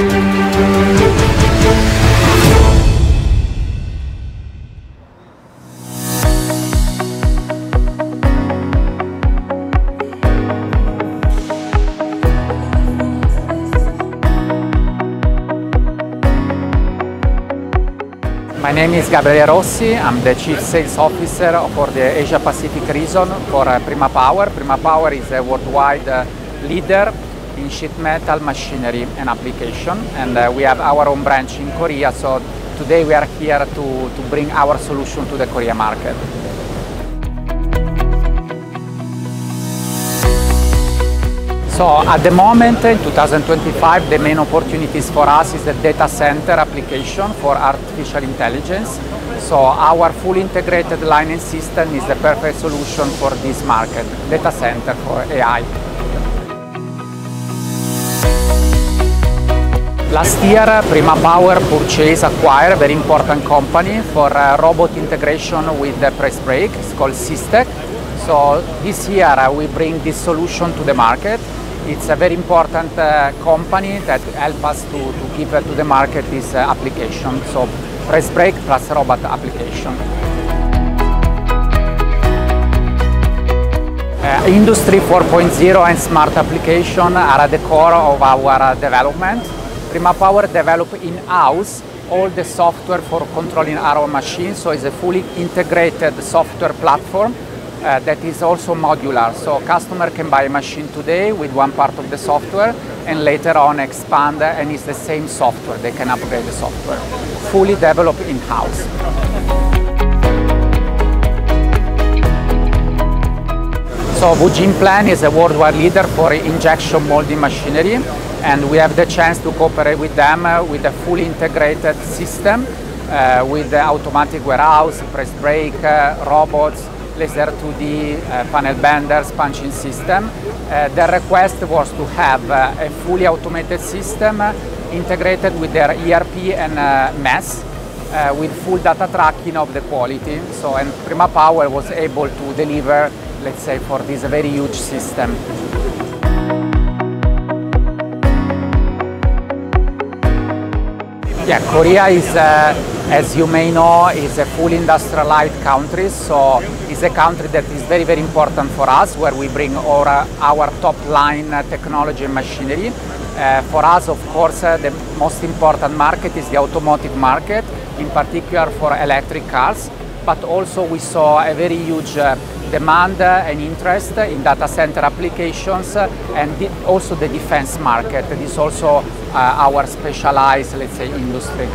My name is Gabriele Rossi. I'm the Chief Sales Officer for the Asia Pacific region for Prima Power. Prima Power is a worldwide uh, leader in sheet metal machinery and application and uh, we have our own branch in Korea so today we are here to, to bring our solution to the Korea market. So at the moment in 2025 the main opportunities for us is the data center application for artificial intelligence. So our fully integrated line and system is the perfect solution for this market, data center for AI. Last year Prima Power purchased, acquired a very important company for uh, robot integration with the press brake, it's called Sistec. So this year uh, we bring this solution to the market it's a very important uh, company that help us to, to give to the market this application. So press brake plus robot application. Uh, Industry 4.0 and smart application are at the core of our development. Prima Power develop in-house all the software for controlling our machines, so it's a fully integrated software platform uh, that is also modular. So customer can buy a machine today with one part of the software and later on expand and it's the same software. They can upgrade the software. Fully developed in-house. So Woojin Plaimm is a worldwide leader for injection molding machinery and we have the chance to cooperate with them uh, with a fully integrated system uh, with the automatic warehouse, press brake, uh, robots, laser 2D uh, panel benders, punching system. Uh, the request was to have uh, a fully automated system integrated with their ERP and MES with full data tracking of the quality. So, and Prima Power was able to deliver, let's say, for this very huge system. Yeah, Korea is, uh, as you may know, is a full industrialized country. So it's a country that is very, very important for us, where we bring our, our top line uh, technology and machinery. Uh, for us, of course, uh, the most important market is the automotive market, in particular for electric cars. But also we saw a very huge uh, demand and interest in data center applications and also the defense market. This is also uh, our specialized, let's say, industry.